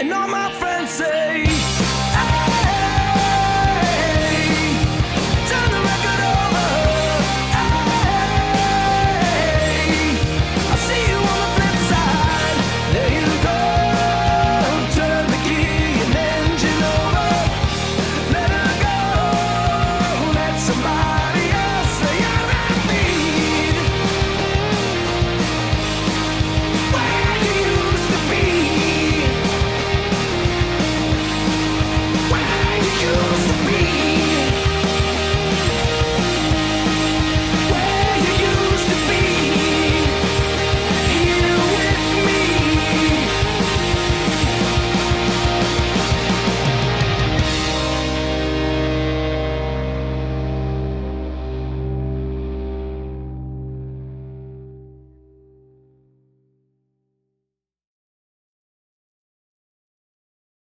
and all my friends.